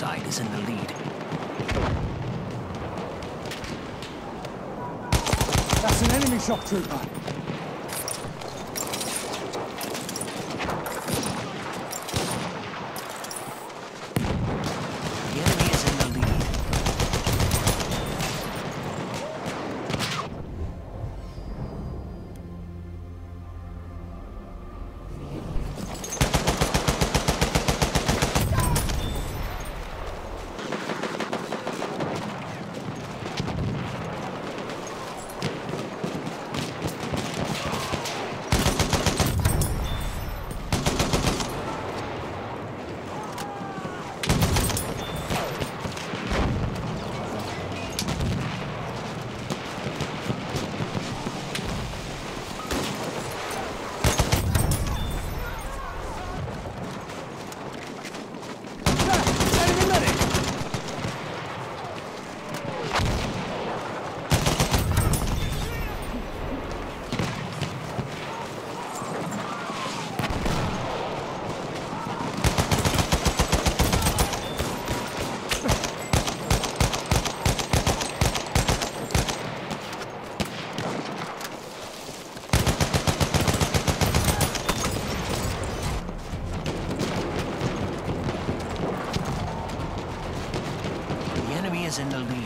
is in the lead. That's an enemy shock trooper. prisoners in the lead.